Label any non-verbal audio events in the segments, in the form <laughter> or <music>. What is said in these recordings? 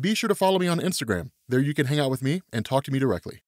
be sure to follow me on Instagram. There you can hang out with me and talk to me directly.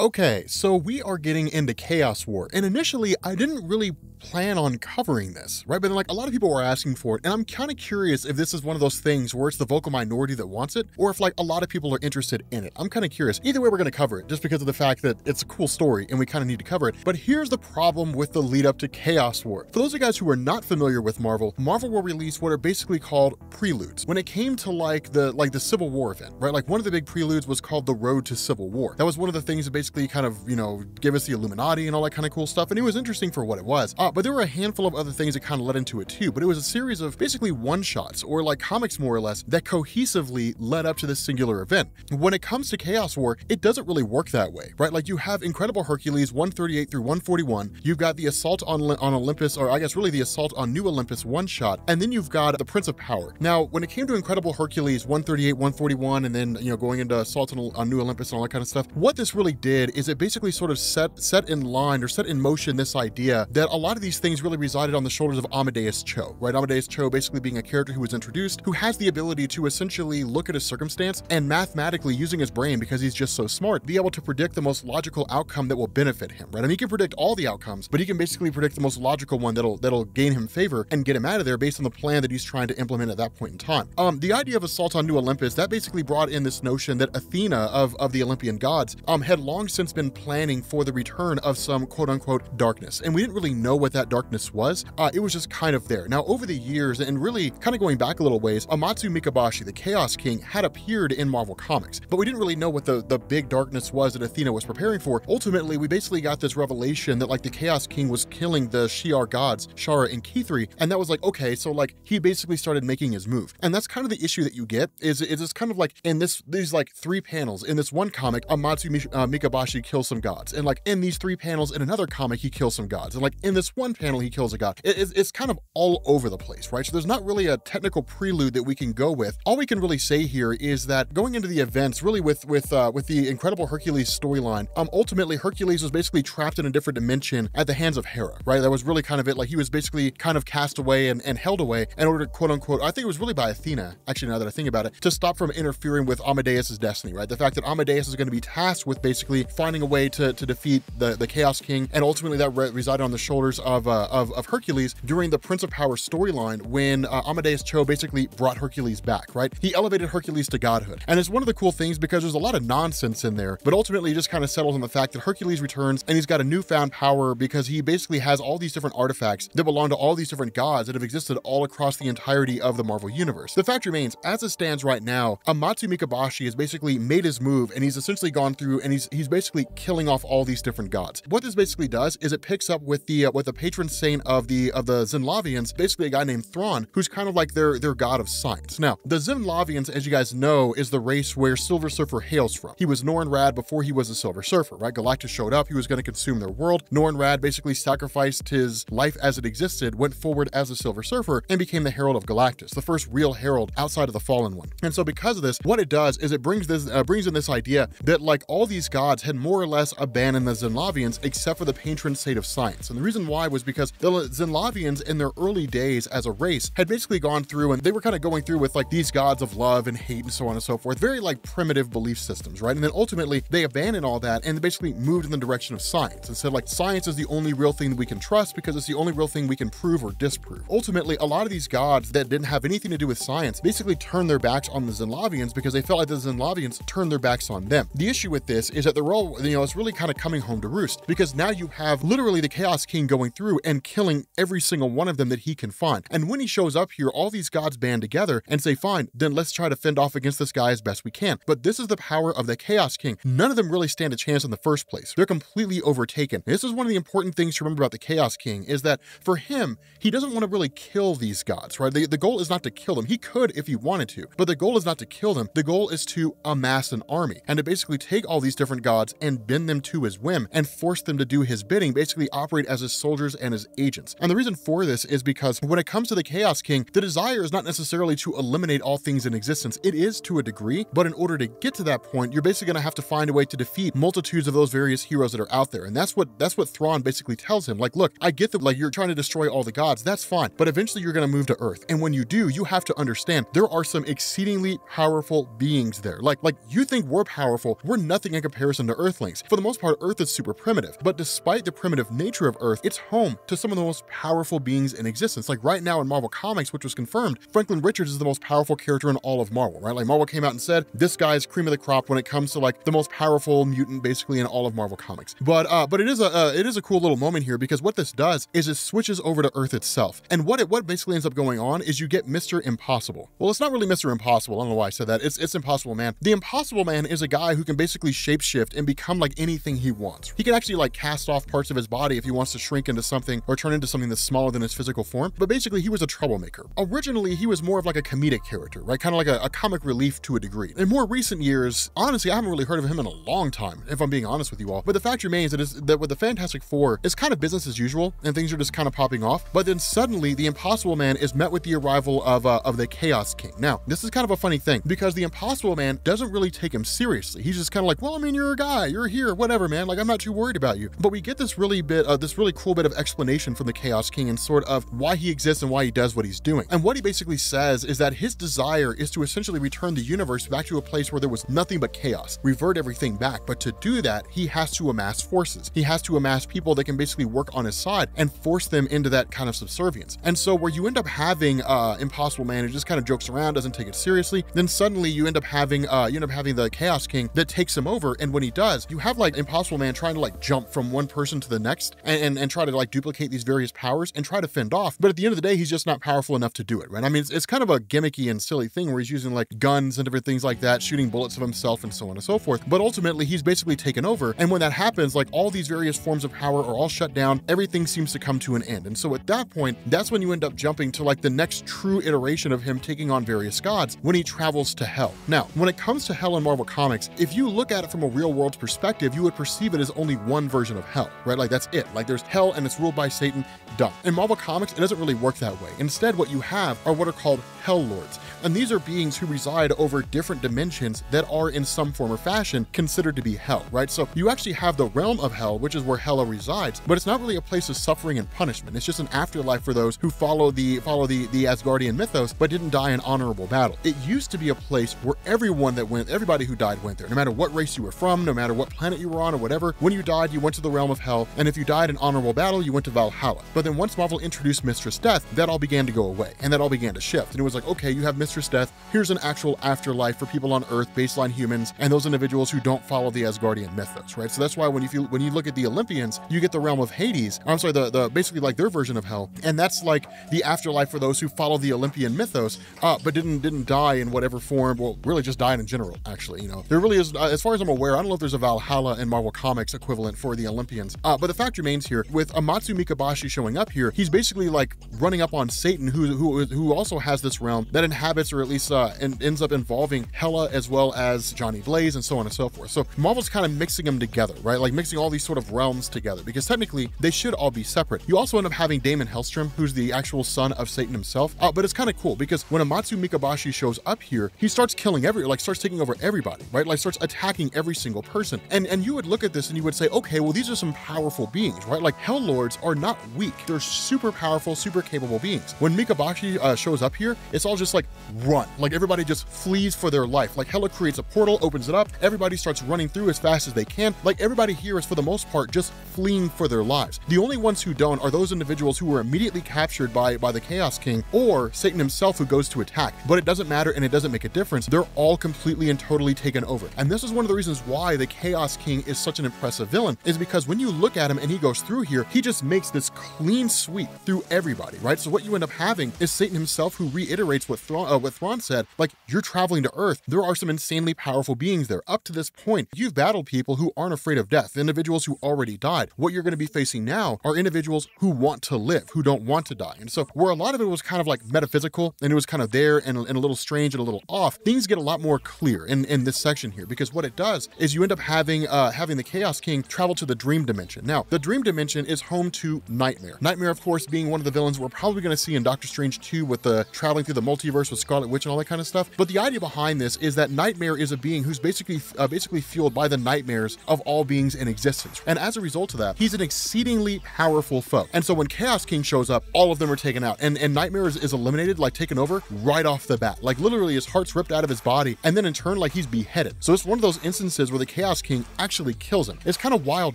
Okay, so we are getting into Chaos War, and initially I didn't really plan on covering this, right? But then, like, a lot of people were asking for it, and I'm kind of curious if this is one of those things where it's the vocal minority that wants it, or if, like, a lot of people are interested in it. I'm kind of curious. Either way, we're going to cover it, just because of the fact that it's a cool story, and we kind of need to cover it. But here's the problem with the lead up to Chaos War. For those of you guys who are not familiar with Marvel, Marvel will release what are basically called preludes. When it came to, like, the like the Civil War event, right? Like, one of the big preludes was called the Road to Civil War. That was one of the things that basically basically kind of, you know, give us the Illuminati and all that kind of cool stuff. And it was interesting for what it was. Uh, but there were a handful of other things that kind of led into it too. But it was a series of basically one shots or like comics more or less that cohesively led up to this singular event. When it comes to Chaos War, it doesn't really work that way, right? Like you have Incredible Hercules 138 through 141. You've got the Assault on, on Olympus, or I guess really the Assault on New Olympus one shot. And then you've got the Prince of Power. Now, when it came to Incredible Hercules 138, 141, and then, you know, going into Assault on, on New Olympus and all that kind of stuff, what this really did did is it basically sort of set set in line or set in motion this idea that a lot of these things really resided on the shoulders of Amadeus Cho, right? Amadeus Cho basically being a character who was introduced who has the ability to essentially look at a circumstance and mathematically using his brain because he's just so smart, be able to predict the most logical outcome that will benefit him, right? I mean, he can predict all the outcomes, but he can basically predict the most logical one that'll that'll gain him favor and get him out of there based on the plan that he's trying to implement at that point in time. Um, the idea of assault on New Olympus that basically brought in this notion that Athena of of the Olympian gods um had long since been planning for the return of some quote unquote darkness. And we didn't really know what that darkness was. Uh, it was just kind of there. Now, over the years, and really kind of going back a little ways, Amatsu Mikaboshi, the Chaos King, had appeared in Marvel Comics, but we didn't really know what the, the big darkness was that Athena was preparing for. Ultimately, we basically got this revelation that like the Chaos King was killing the Shi'ar gods, Sharra and K'ythri, and that was like, okay, so like he basically started making his move. And that's kind of the issue that you get is it's kind of like in this, these like three panels in this one comic, Amatsu uh, Mikaboshi kills some gods. And like in these three panels in another comic, he kills some gods. And like in this one panel, he kills a god. It, it's, it's kind of all over the place, right? So there's not really a technical prelude that we can go with. All we can really say here is that going into the events, really with with uh, with the Incredible Hercules storyline, um, ultimately Hercules was basically trapped in a different dimension at the hands of Hera, right? That was really kind of it. Like he was basically kind of cast away and, and held away in order to quote unquote, I think it was really by Athena, actually now that I think about it, to stop from interfering with Amadeus's destiny, right? The fact that Amadeus is going to be tasked with basically finding a way to, to defeat the, the Chaos King, and ultimately that re resided on the shoulders of, uh, of, of Hercules during the Prince of Power storyline when uh, Amadeus Cho basically brought Hercules back, right? He elevated Hercules to godhood. And it's one of the cool things because there's a lot of nonsense in there, but ultimately it just kind of settles on the fact that Hercules returns and he's got a newfound power because he basically has all these different artifacts that belong to all these different gods that have existed all across the entirety of the Marvel Universe. The fact remains, as it stands right now, Amatsu Mikaboshi has basically made his move and he's essentially gone through and he's he's basically killing off all these different gods. What this basically does is it picks up with the uh, with the patron saint of the of the Zenn-Lavians, basically a guy named Thrawn, who's kind of like their their god of science. Now, the Zenn-Lavians, as you guys know, is the race where Silver Surfer hails from. He was Norrin Radd before he was a Silver Surfer, right? Galactus showed up, he was going to consume their world. Norrin Radd basically sacrificed his life as it existed, went forward as a Silver Surfer, and became the Herald of Galactus, the first real herald outside of the Fallen One. And so because of this, what it does is it brings this uh, brings in this idea that like all these gods had more or less abandoned the Zenn-Lavians except for the patron saint of science. And the reason why was because the Zenn-Lavians in their early days as a race had basically gone through and they were kind of going through with like these gods of love and hate and so on and so forth, very like primitive belief systems, right? And then ultimately they abandoned all that and basically moved in the direction of science and said like science is the only real thing that we can trust because it's the only real thing we can prove or disprove. Ultimately, a lot of these gods that didn't have anything to do with science basically turned their backs on the Zenn-Lavians because they felt like the Zenn-Lavians turned their backs on them. The issue with this is that they're all, you know, it's really kind of coming home to roost because now you have literally the Chaos King going through and killing every single one of them that he can find. And when he shows up here, all these gods band together and say, fine, then let's try to fend off against this guy as best we can. But this is the power of the Chaos King. None of them really stand a chance in the first place. They're completely overtaken. This is one of the important things to remember about the Chaos King is that for him, he doesn't want to really kill these gods, right? The, the goal is not to kill them. He could if he wanted to, but the goal is not to kill them. The goal is to amass an army and to basically take all these different gods gods and bend them to his whim and force them to do his bidding, basically operate as his soldiers and his agents. And the reason for this is because when it comes to the Chaos King, the desire is not necessarily to eliminate all things in existence. It is to a degree, but in order to get to that point, you're basically going to have to find a way to defeat multitudes of those various heroes that are out there. And that's what that's what Thrawn basically tells him. Like, look, I get that like you're trying to destroy all the gods. That's fine. But eventually you're going to move to Earth. And when you do, you have to understand there are some exceedingly powerful beings there. Like like you think we're powerful, we're nothing in comparison Earthlings. For the most part, Earth is super primitive. But despite the primitive nature of Earth, it's home to some of the most powerful beings in existence. Like right now in Marvel Comics, which was confirmed, Franklin Richards is the most powerful character in all of Marvel, right? Like Marvel came out and said, this guy is cream of the crop when it comes to like the most powerful mutant basically in all of Marvel Comics. But uh, but it is a uh, it is a cool little moment here because what this does is it switches over to Earth itself. And what it what basically ends up going on is you get Mr. Impossible. Well, it's not really Mr. Impossible. I don't know why I said that. It's it's Impossible Man. The Impossible Man is a guy who can basically shapeshift and become like anything he wants. He can actually like cast off parts of his body if he wants to shrink into something or turn into something that's smaller than his physical form. But basically, he was a troublemaker. Originally, he was more of like a comedic character, right? Kind of like a, a comic relief to a degree. In more recent years, honestly, I haven't really heard of him in a long time, if I'm being honest with you all. But the fact remains that, is, that with the Fantastic Four, it's kind of business as usual, and things are just kind of popping off. But then suddenly, the Impossible Man is met with the arrival of uh, of the Chaos King. Now, this is kind of a funny thing because the Impossible Man doesn't really take him seriously. He's just kind of like, well, I mean, you're a guy, you're here, whatever, man. Like, I'm not too worried about you. But we get this really bit, uh, this really cool bit of explanation from the Chaos King and sort of why he exists and why he does what he's doing. And what he basically says is that his desire is to essentially return the universe back to a place where there was nothing but chaos, revert everything back. But to do that, he has to amass forces. He has to amass people that can basically work on his side and force them into that kind of subservience. And so where you end up having uh, Impossible Man who just kind of jokes around, doesn't take it seriously, then suddenly you end up having uh, you end up having the Chaos King that takes him over. And when he does, you have like Impossible Man trying to like jump from one person to the next and, and, and try to like duplicate these various powers and try to fend off. But at the end of the day, he's just not powerful enough to do it, right? I mean, it's, it's kind of a gimmicky and silly thing where he's using like guns and different things like that, shooting bullets of himself and so on and so forth. But ultimately, he's basically taken over. And when that happens, like all these various forms of power are all shut down, everything seems to come to an end. And so at that point, that's when you end up jumping to like the next true iteration of him taking on various gods when he travels to hell. Now, when it comes to hell in Marvel Comics, if you look at it from a real world perspective, you would perceive it as only one version of hell, right? Like that's it. Like there's hell and it's ruled by Satan, done. In Marvel Comics, it doesn't really work that way. Instead, what you have are what are called Hell Lords. And these are beings who reside over different dimensions that are in some form or fashion considered to be hell, right? So you actually have the realm of Hel, which is where Hela resides, but it's not really a place of suffering and punishment. It's just an afterlife for those who follow the follow the, the Asgardian mythos, but didn't die in honorable battle. It used to be a place where everyone that went, everybody who died went there, no matter what race you were from, no matter what planet you were on or whatever. When you died, you went to the realm of Hel, and if you died in honorable battle, you went to Valhalla. But then once Marvel introduced Mistress Death, that all began to go away, and that all began to shift. And it was like, okay, you have Mistress Death, here's an actual afterlife for people on Earth, baseline humans, and those individuals who don't follow the Asgardian mythos, right? So that's why when you feel when you look at the Olympians, you get the realm of Hades. I'm sorry, the, the basically like their version of hell, and that's like the afterlife for those who follow the Olympian mythos, uh, but didn't didn't die in whatever form. Well, really just died in general. Actually, you know, there really is, uh, as far as I'm aware, I don't know if there's a Valhalla in Marvel Comics equivalent for the Olympians. Uh, but the fact remains here with Amatsu Mikaboshi showing up here, he's basically like running up on Satan, who who who also has this realm that inhabits or at least uh, and ends up involving Hela as well as Johnny Blaze and so on and so forth. So Marvel's kind of mixing them together, right? Like mixing all these sort of realms together because technically they should all be separate. You also end up having Daimon Hellstrom, who's the actual son of Satan himself. Uh, but it's kind of cool because when Amatsu Mikaboshi shows up here, he starts killing every, like starts taking over everybody, right? Like starts attacking every single person. And and you would look at this and you would say, okay, well these are some powerful beings, right? Like Hell Lords are not weak. They're super powerful, super capable beings. When Mikaboshi uh, shows up here, it's all just like run. Like everybody just flees for their life. Like Hela creates a portal, opens it up, everybody starts running through as fast as they can. Like everybody here is for the most part just fleeing for their lives. The only ones who don't are those individuals who were immediately captured by by the Chaos King or Satan himself who goes to attack. But it doesn't matter and it doesn't make a difference. They're all completely and totally taken over. And this is one of the reasons why the Chaos King is such an impressive villain is because when you look at him and he goes through here, he just makes this clean sweep through everybody, right? So what you end up having is Satan himself who reiterates what Thrawn, uh, what Thrawn said, like you're traveling to Earth. There are some insanely powerful beings there. Up to this point, you've battled people who aren't afraid of death, individuals who already died. What you're going to be facing now are individuals who want to live, who don't want to die. And so where a lot of it was kind of like metaphysical and it was kind of there and, and a little strange and a little off, things get a lot more clear in, in this section here because what it does is you end end up having uh, having the Chaos King travel to the Dream Dimension. Now, the Dream Dimension is home to Nightmare. Nightmare, of course, being one of the villains we're probably going to see in Doctor Strange 2 with the traveling through the multiverse with Scarlet Witch and all that kind of stuff. But the idea behind this is that Nightmare is a being who's basically uh, basically fueled by the nightmares of all beings in existence. And as a result of that, he's an exceedingly powerful foe. And so when Chaos King shows up, all of them are taken out. And, and Nightmare is, is eliminated, like taken over right off the bat. Like literally his heart's ripped out of his body and then in turn like he's beheaded. So it's one of those instances where the Chaos King actually kills him. It's kind of wild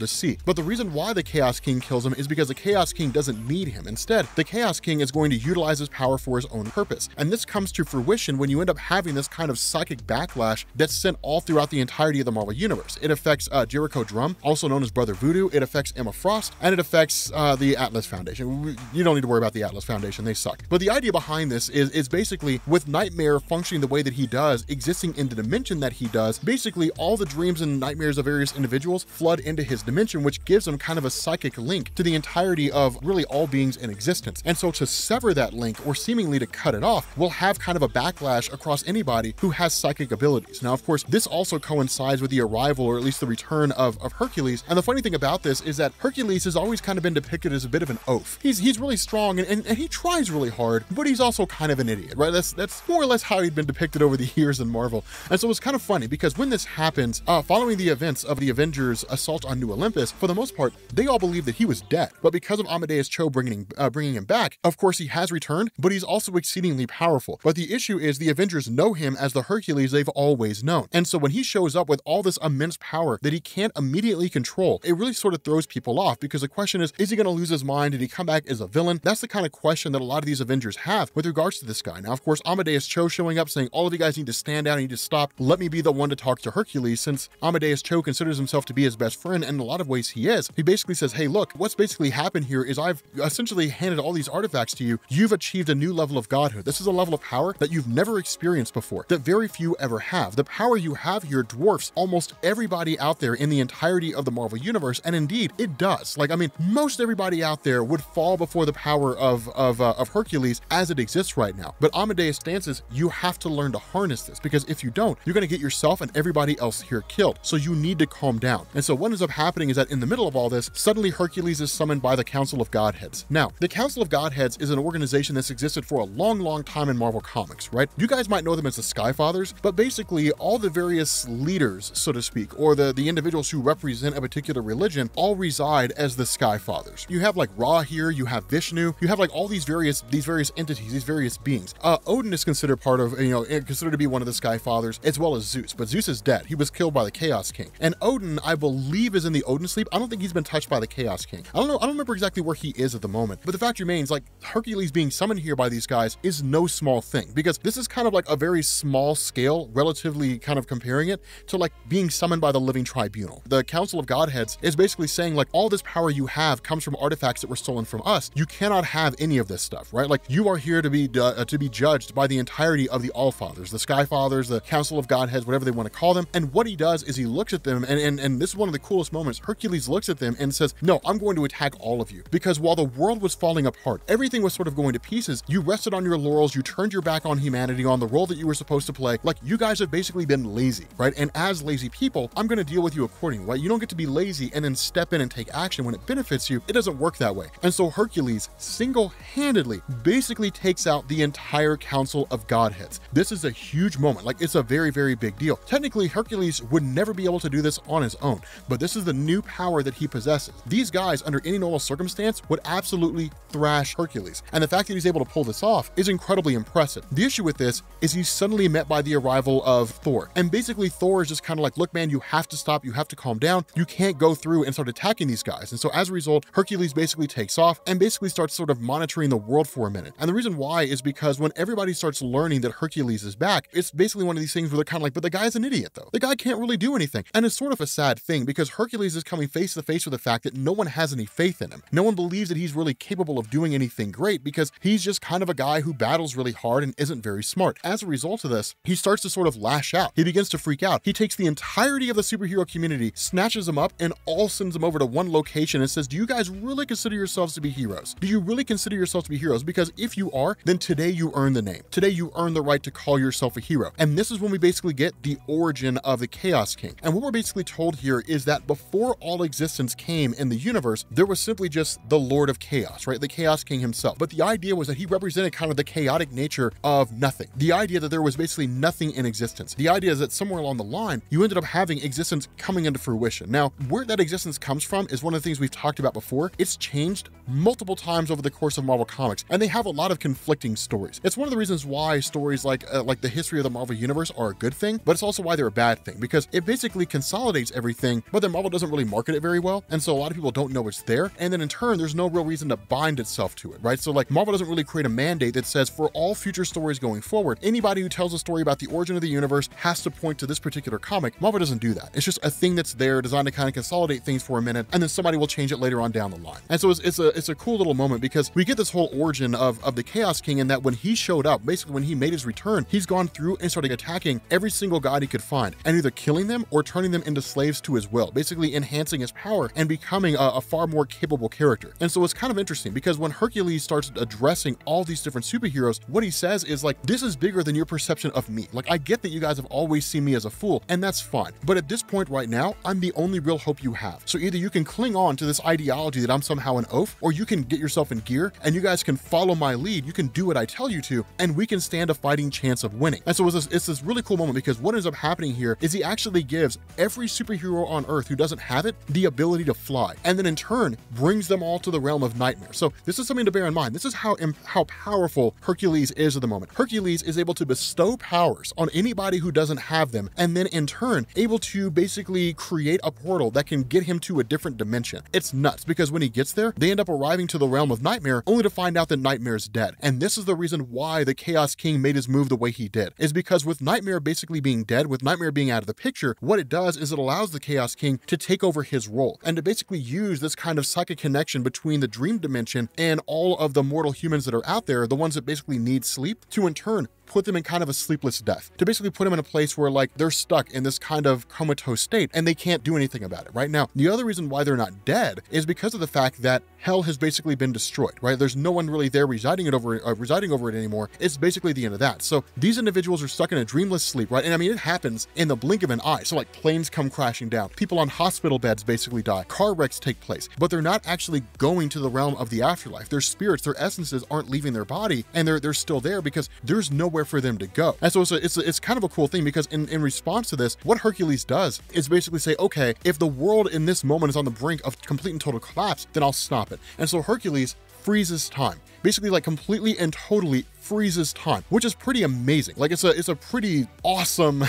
to see. But the reason why the Chaos King kills him is because the Chaos King doesn't need him. Instead, the Chaos King is going to utilize his power for his own purpose. And this comes to fruition when you end up having this kind of psychic backlash that's sent all throughout the entirety of the Marvel Universe. It affects uh, Jericho Drumm, also known as Brother Voodoo. It affects Emma Frost, and it affects uh, the Atlas Foundation. You don't need to worry about the Atlas Foundation; they suck. But the idea behind this is is basically with Nightmare functioning the way that he does, existing in the dimension that he does. Basically, all the dreams and nightmares of various individuals flood into his dimension, which gives him kind of a psychic link to the entirety of really all beings in existence. And so to sever that link, or seemingly to cut it off, will have kind of a backlash across anybody who has psychic abilities. Now, of course, this also coincides with the arrival, or at least the return of, of Hercules. And the funny thing about this is that Hercules has always kind of been depicted as a bit of an oaf. He's he's really strong and, and, and he tries really hard, but he's also kind of an idiot, right? That's that's more or less how he'd been depicted over the <laughs> years in Marvel. And so it's kind of funny because when this happens, uh, following the events of the Avengers assault on New Olympus, for the most part, they all believe that he was dead. But because of Amadeus Cho bringing uh, bringing him back, of course he has returned, but he's also exceedingly powerful. But the issue is the Avengers know him as the Hercules they've always known. And so when he shows up with all this immense power that he can't immediately control, it really sort of throws people off because the question is, is he going to lose his mind? Did he come back as a villain? That's the kind of question that a lot of these Avengers have with regards to this guy. Now, of course, Amadeus Cho showing up saying, all of you guys need to stand down, need to stop. Let me be the one to talk to Hercules since Amadeus Cho considers himself to be his best friend. And in a lot of ways he is. He basically says, hey, look, what's basically happened here is I've essentially handed all these artifacts to you. You've achieved a new level of godhood. This is a level of power that you've never experienced before, that very few ever have. The power you have here dwarfs almost everybody out there in the entirety of the Marvel Universe. And indeed, it does. Like, I mean, most everybody out there would fall before the power of, of, uh, of Hercules as it exists right now. But Amadeus stances, you have to learn to harness this because if you don't, you're going to get yourself and everybody else here killed. So you need to calm down. And so what ends up happening is that in the middle of all this, suddenly Hercules is summoned by the Council of Godheads. Now, the Council of Godheads is an organization that's existed for a long, long time in Marvel Comics, right? You guys might know them as the Sky Fathers, but basically all the various leaders, so to speak, or the, the individuals who represent a particular religion all reside as the Sky Fathers. You have like Ra here, you have Vishnu, you have like all these various these various entities, these various beings. Uh, Odin is considered part of, you know, considered to be one of the Sky Fathers, as well as Zeus. But Zeus is dead. He was killed by the Chaos King. And Odin, I believe, is in the Odin sleep. I don't think he's been touched by the Chaos King. I don't know. I don't remember exactly where he is at the moment. But the fact remains, like Hercules being summoned here by these guys is no small thing because this is kind of like a very small scale, relatively kind of comparing it to like being summoned by the living tribunal. The Council of Godheads is basically saying like all this power you have comes from artifacts that were stolen from us. You cannot have any of this stuff, right? Like you are here to be uh, to be judged by the entirety of the All Fathers, the Sky Fathers, the Council of Godheads, whatever they want to call them. And what he does is he looks at them, and and, and this is one of the coolest moments. Hercules looks at them and says, "No, I'm going to attack all of you because while the world was falling apart, everything was sort of going to pieces. You rested on your laurels, you turned your back on humanity, on the role that you were supposed to play. Like you guys have basically been lazy, right? And as lazy people, I'm going to deal with you accordingly. Right? You don't get to be lazy and then step in and take action when it benefits you. It doesn't work that way. And so Hercules single-handedly basically takes out the entire Council of Godheads. This is a huge moment. Like it's a very, very big deal. Technically, Hercules would never be able to do this on his own, but this is the new power that he possesses. These guys, under any normal circumstance, would absolutely thrash Hercules. And the fact that he's able to pull this off is incredibly impressive. The issue with this is he's suddenly met by the arrival of Thor. And basically, Thor is just kind of like, look, man, you have to stop. You have to calm down. You can't go through and start attacking these guys. And so as a result, Hercules basically takes off and basically starts sort of monitoring the world for a minute. And the reason why is because when everybody starts learning that Hercules is back, it's basically one of these things where they're kind of like, but the guy's an idiot though. The guy can't really do anything. And it's sort of a sad thing because Hercules is coming face to face with the fact that no one has any faith in him. No one believes that he's really capable of doing anything great because he's just kind of a guy who battles really hard and isn't very smart. As a result of this, he starts to sort of lash out. He begins to freak out. He takes the entirety of the superhero community, snatches them up, and all sends them over to one location and says, Do you guys really consider yourselves to be heroes? Do you really consider yourselves to be heroes? Because if you are, then today you earn the name. Today you earn the right to call yourself a hero. And this is when we basically get the origin of the Chaos Chaos King. And what we're basically told here is that before all existence came in the universe, there was simply just the Lord of Chaos, right? The Chaos King himself. But the idea was that he represented kind of the chaotic nature of nothing. The idea that there was basically nothing in existence. The idea is that somewhere along the line, you ended up having existence coming into fruition. Now, where that existence comes from is one of the things we've talked about before. It's changed multiple times over the course of Marvel Comics, and they have a lot of conflicting stories. It's one of the reasons why stories like uh, like the history of the Marvel Universe are a good thing, but it's also why they're a bad thing because it basically consolidates everything, but then Marvel doesn't really market it very well, and so a lot of people don't know it's there, and then in turn, there's no real reason to bind itself to it, right? So like Marvel doesn't really create a mandate that says for all future stories going forward, anybody who tells a story about the origin of the universe has to point to this particular comic. Marvel doesn't do that. It's just a thing that's there designed to kind of consolidate things for a minute, and then somebody will change it later on down the line. And so it's, it's a it's a cool little moment because we get this whole origin of, of the Chaos King and that when he showed up, basically when he made his return, he's gone through and started attacking every single god he could find and either killing them or turning them into slaves to his will, basically enhancing his power and becoming a, a far more capable character. And so it's kind of interesting because when Hercules starts addressing all these different superheroes, what he says is like, this is bigger than your perception of me. Like, I get that you guys have always seen me as a fool, and that's fine. But at this point right now, I'm the only real hope you have. So either you can cling on to this ideology that I'm somehow an oaf, or you can get yourself in gear and you guys can follow my lead. You can do what I tell you to, and we can stand a fighting chance of winning. And so it's this, it's this really cool moment because what ends up happening here is he actually gives every superhero on Earth who doesn't have it the ability to fly, and then in turn brings them all to the realm of nightmare. So this is something to bear in mind. This is how how powerful Hercules is at the moment. Hercules is able to bestow powers on anybody who doesn't have them, and then in turn able to basically create a portal that can get him to a different dimension. It's nuts because when he gets there, they end up arriving to the realm of Nightmare only to find out that Nightmare's dead. And this is the reason why the Chaos King made his move the way he did, is because with Nightmare basically being dead, with Nightmare being out of the picture, what it does is it allows the Chaos King to take over his role and to basically use this kind of psychic connection between the dream dimension and all of the mortal humans that are out there, the ones that basically need sleep, to in turn put them in kind of a sleepless death, to basically put them in a place where like they're stuck in this kind of comatose state and they can't do anything about it right now. The other reason why they're not dead is because of the fact that hell has basically been destroyed, right? There's no one really there residing it over uh, residing over it anymore. It's basically the end of that. So these individuals are stuck in a dreamless sleep, right? And I mean, it happens in the blink of an eye. So like planes come crashing down, people on hospital beds basically die, car wrecks take place, but they're not actually going to the realm of the afterlife. Their spirits, their essences aren't leaving their body, and they're they're still there because there's nowhere for them to go. And so it's a, it's, a, it's kind of a cool thing because in in response to this, what Hercules does is basically say, okay, if the world in this moment is on the brink of complete and total collapse, then I'll stop it. And so Hercules freezes time basically like completely and totally freezes time, which is pretty amazing. Like it's a it's a pretty awesome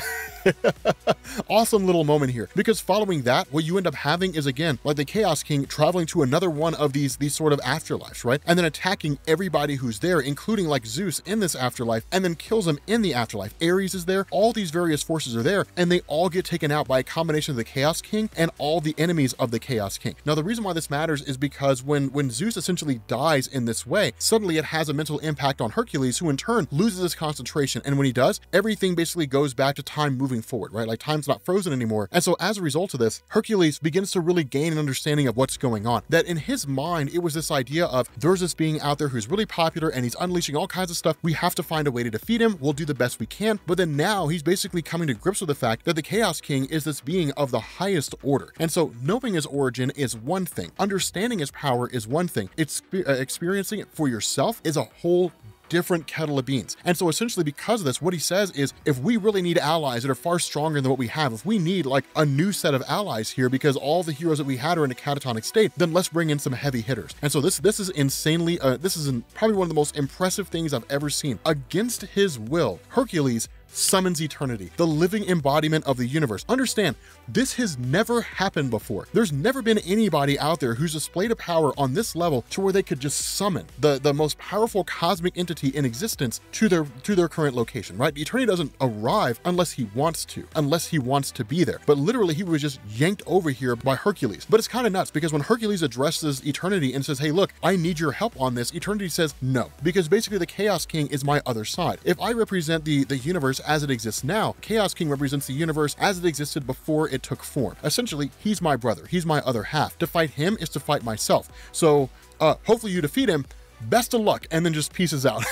<laughs> awesome little moment here. Because following that what you end up having is again like the chaos king traveling to another one of these these sort of afterlives right? And then attacking everybody who's there including like zeus in this afterlife and then kills him in the afterlife. Ares is there. All these various forces are there and they all get taken out by a combination of the chaos king and all the enemies of the chaos king. Now the reason why this matters is because when when zeus essentially dies in this way suddenly it has a mental impact on hercules who in turn loses his concentration and when he does everything basically goes back to time moving forward, right? Like time's not frozen anymore. And so as a result of this, Hercules begins to really gain an understanding of what's going on. That in his mind, it was this idea of there's this being out there who's really popular and he's unleashing all kinds of stuff. We have to find a way to defeat him. We'll do the best we can. But then now he's basically coming to grips with the fact that the Chaos King is this being of the highest order. And so knowing his origin is one thing. Understanding his power is one thing. It's uh, experiencing it for yourself is a whole different kettle of beans. And so essentially because of this, what he says is if we really need allies that are far stronger than what we have, if we need like a new set of allies here because all the heroes that we had are in a catatonic state, then let's bring in some heavy hitters. And so this this is insanely, uh, this is probably one of the most impressive things I've ever seen. Against his will, Hercules summons eternity, the living embodiment of the universe. Understand, this has never happened before. There's never been anybody out there who's displayed a power on this level to where they could just summon the, the most powerful cosmic entity in existence to their to their current location, right? Eternity doesn't arrive unless he wants to, unless he wants to be there. But literally, he was just yanked over here by Hercules. But it's kind of nuts because when Hercules addresses Eternity and says, hey, look, I need your help on this, Eternity says no, because basically the Chaos King is my other side. If I represent the, the universe as it exists now. Chaos King represents the universe as it existed before it took form. Essentially, he's my brother. He's my other half. To fight him is to fight myself. So uh, hopefully you defeat him. Best of luck. And then just pieces out.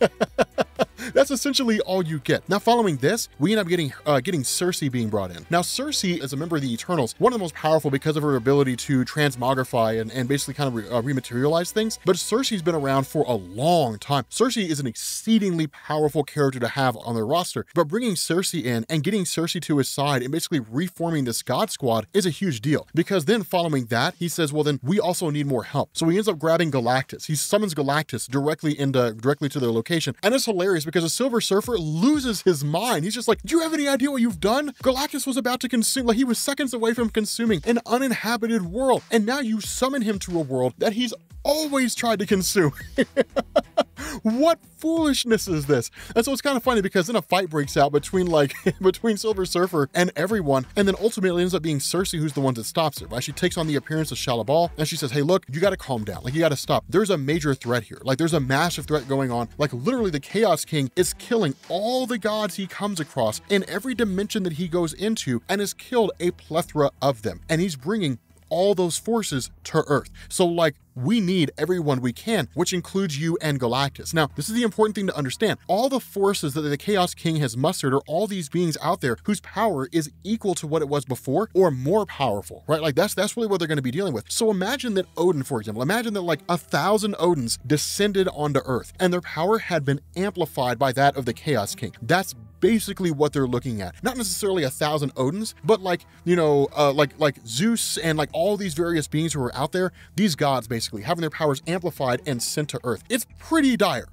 <laughs> That's essentially all you get. Now, following this, we end up getting uh, getting Sersi being brought in. Now, Sersi is a member of the Eternals, one of the most powerful because of her ability to transmogrify and, and basically kind of re, uh, rematerialize things. But Sersi's been around for a long time. Sersi is an exceedingly powerful character to have on their roster, but bringing Sersi in and getting Sersi to his side and basically reforming this God Squad is a huge deal because then following that, he says, well, then we also need more help. So he ends up grabbing Galactus. He summons Galactus directly into directly to their location. And it's hilarious because a Silver Surfer loses his mind. He's just like, do you have any idea what you've done? Galactus was about to consume, like he was seconds away from consuming an uninhabited world. And now you summon him to a world that he's always tried to consume. <laughs> what foolishness is this? And so it's kind of funny because then a fight breaks out between like <laughs> between Silver Surfer and everyone, and then ultimately ends up being Sersi who's the one that stops it. Right? She takes on the appearance of Shalla-Bal, and she says, "Hey, look, you got to calm down. Like you got to stop. There's a major threat here. Like there's a massive threat going on. Like literally, the Chaos King is killing all the gods he comes across in every dimension that he goes into, and has killed a plethora of them. And he's bringing all those forces to Earth. So, like, we need everyone we can, which includes you and Galactus. Now, this is the important thing to understand. All the forces that the Chaos King has mustered are all these beings out there whose power is equal to what it was before or more powerful, right? Like that's that's really what they're going to be dealing with. So imagine that Odin, for example, imagine that like a thousand Odins descended onto Earth and their power had been amplified by that of the Chaos King. That's basically what they're looking at. Not necessarily a thousand Odins, but like, you know, uh, like like Zeus and like all these various beings who are out there, these gods basically basically, having their powers amplified and sent to Earth. It's pretty dire.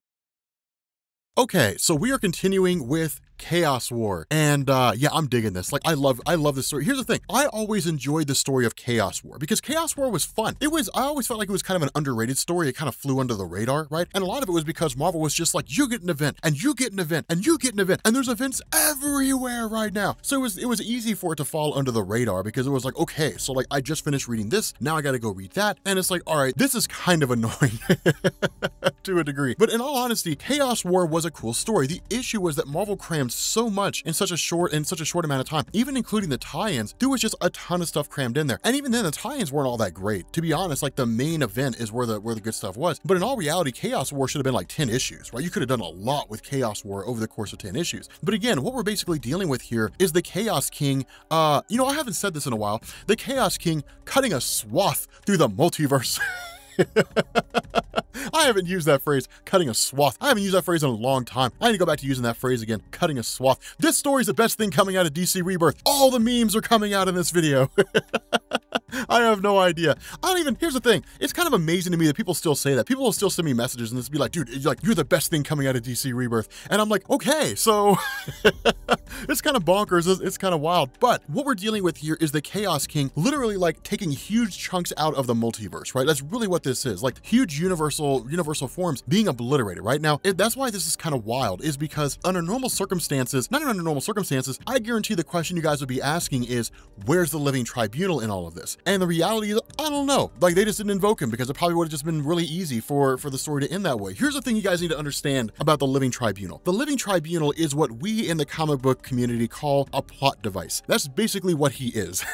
Okay, so we are continuing with Chaos War. And uh, yeah, I'm digging this. Like, I love, I love this story. Here's the thing. I always enjoyed the story of Chaos War because Chaos War was fun. It was, I always felt like it was kind of an underrated story. It kind of flew under the radar, right? And a lot of it was because Marvel was just like, you get an event and you get an event and you get an event. And there's events everywhere right now. So it was, it was easy for it to fall under the radar because it was like, okay, so like I just finished reading this. Now I got to go read that. And it's like, all right, this is kind of <laughs> annoying to a degree. But in all honesty, Chaos War was a cool story. The issue was that Marvel crammed so much in such a short in such a short amount of time. Even including the tie-ins, there was just a ton of stuff crammed in there. And even then, the tie-ins weren't all that great. To be honest, like the main event is where the where the good stuff was. But in all reality, Chaos War should have been like 10 issues, right? You could have done a lot with Chaos War over the course of 10 issues. But again, what we're basically dealing with here is the Chaos King. Uh, you know, I haven't said this in a while. The Chaos King cutting a swath through the multiverse. <laughs> I haven't used that phrase, cutting a swath. I haven't used that phrase in a long time. I need to go back to using that phrase again, cutting a swath. This story is the best thing coming out of DC Rebirth. All the memes are coming out in this video. <laughs> I have no idea. I don't even, here's the thing. It's kind of amazing to me that people still say that. People will still send me messages and just be like, dude, you're like, you're the best thing coming out of DC Rebirth. And I'm like, okay, so <laughs> it's kind of bonkers. It's, it's kind of wild. But what we're dealing with here is the Chaos King literally like taking huge chunks out of the multiverse, right? That's really what this is. Like huge universal, universal forms being obliterated, right? Now, it, that's why this is kind of wild is because under normal circumstances, not under normal circumstances, I guarantee the question you guys would be asking is, where's the living tribunal in all of this? And the reality is, I don't know. Like they just didn't invoke him because it probably would have just been really easy for, for the story to end that way. Here's the thing you guys need to understand about the Living Tribunal. The Living Tribunal is what we in the comic book community call a plot device. That's basically what he is.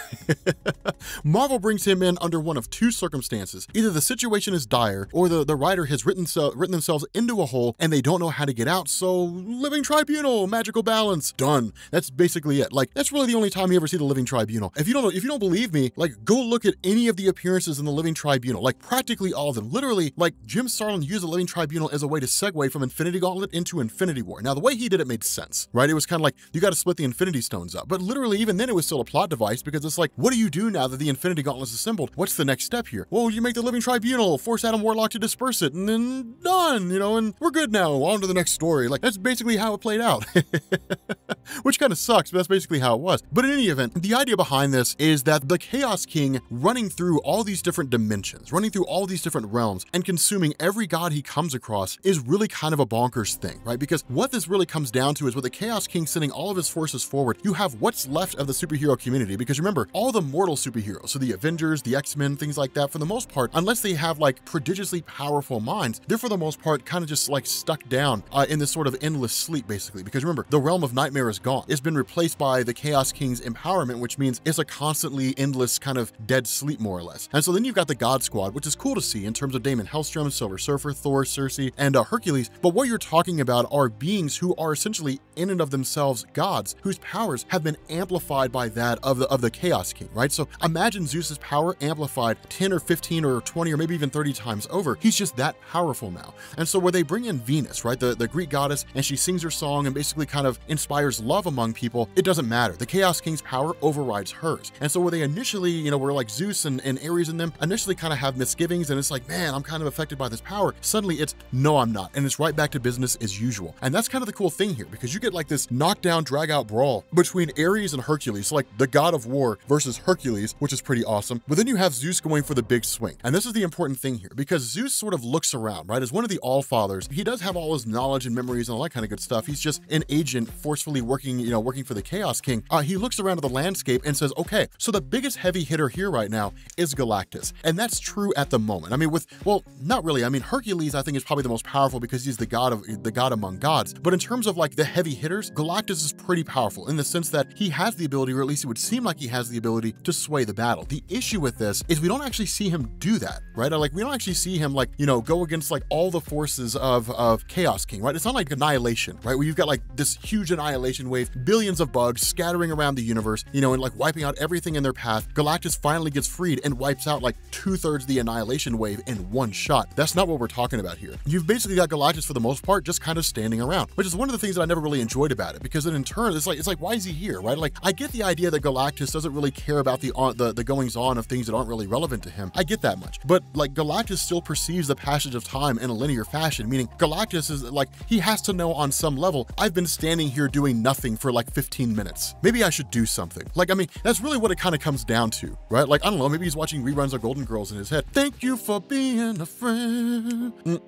<laughs> Marvel brings him in under one of two circumstances. Either the situation is dire or the, the writer has written, so, written themselves into a hole and they don't know how to get out. So Living Tribunal, magical balance, done. That's basically it. Like that's really the only time you ever see the Living Tribunal. If you don't if you don't believe me, like go look at any of the appearances in the Living Tribunal, like practically all of them. Literally, like Jim Starlin used the Living Tribunal as a way to segue from Infinity Gauntlet into Infinity War. Now, the way he did it made sense, right? It was kind of like you got to split the Infinity Stones up. But literally, even then, it was still a plot device because it's like, what do you do now that the Infinity Gauntlet is assembled? What's the next step here? Well, you make the Living Tribunal, force Adam Warlock to disperse it, and then done, you know, and we're good now. On to the next story. Like, that's basically how it played out. <laughs> Which kind of sucks, but that's basically how it was. But in any event, the idea behind this is that the Chaos King running through all these different dimensions, running through all these different realms, and consuming every god he comes across is really kind of a bonkers thing, right? Because what this really comes down to is with the Chaos King sending all of his forces forward, you have what's left of the superhero community. Because remember, all the mortal superheroes, so the Avengers, the X-Men, things like that, for the most part, unless they have like prodigiously powerful minds, they're for the most part kind of just like stuck down uh, in this sort of endless sleep, basically. Because remember, the realm of nightmare is gone. It's been replaced by the Chaos King's empowerment, which means it's a constantly endless kind of dead sleep, more or less. And so then you've got the God Squad, which is cool to see in terms of Daimon Hellstrom, Silver Surfer, Thor, Sersi, and uh, Hercules. But what you're talking about are beings who are essentially in and of themselves gods, whose powers have been amplified by that of the of the Chaos King, right? So imagine Zeus's power amplified 10 or 15 or 20 or maybe even 30 times over. He's just that powerful now. And so where they bring in Venus, right, the, the Greek goddess, and she sings her song and basically kind of inspires love among people, it doesn't matter. The Chaos King's power overrides hers. And so where they initially, you know, were like Zeus and, and Ares in them, initially kind of have misgivings and it's like, man, I'm kind of affected by this power. Suddenly it's, no, I'm not. And it's right back to business as usual. And that's kind of the cool thing here because you get like this knockdown, drag out brawl between Ares and Hercules, like the god of war versus Hercules, which is pretty awesome. But then you have Zeus going for the big swing. And this is the important thing here because Zeus sort of looks around, right? As one of the All Fathers, he does have all his knowledge and memories and all that kind of good stuff. He's just an agent forcefully working, you know, working for the Chaos King. Uh, he looks around at the landscape and says, okay, so the biggest heavy hitter here right now is Galactus. And that's true at the moment. I mean, with, well, not really. I mean, Hercules, I think, is probably the most powerful because he's the god of the god among gods. But in terms of like the heavy hitters, Galactus is pretty powerful in the sense that he has the ability, or at least it would seem like he has the ability to sway the battle. The issue with this is we don't actually see him do that, right? Like we don't actually see him like, you know, go against like all the forces of, of Chaos King, right? It's not like Annihilation, right? Where you've got like this huge annihilation wave, billions of bugs scattering around the universe, you know, and like wiping out everything in their path. Galactus finally gets freed and wipes out like two thirds the annihilation wave in one shot. That's not what we're talking about here. You've basically got Galactus for the most part just kind of standing around, which is one of the things that I never really enjoyed about it because then in turn it's like it's like why is he here, right? Like I get the idea that Galactus doesn't really care about the on the, the goings on of things that aren't really relevant to him. I get that much. But like Galactus still perceives the passage of time in a linear fashion, meaning Galactus is like he has to know on some level, I've been standing here doing nothing for like 15 minutes. Maybe I should do something. Like I mean, that's really what it kind of comes down to, right? Like I don't know, maybe he's watching reruns of Golden Girls in his head. Thank you for being a friend. Mm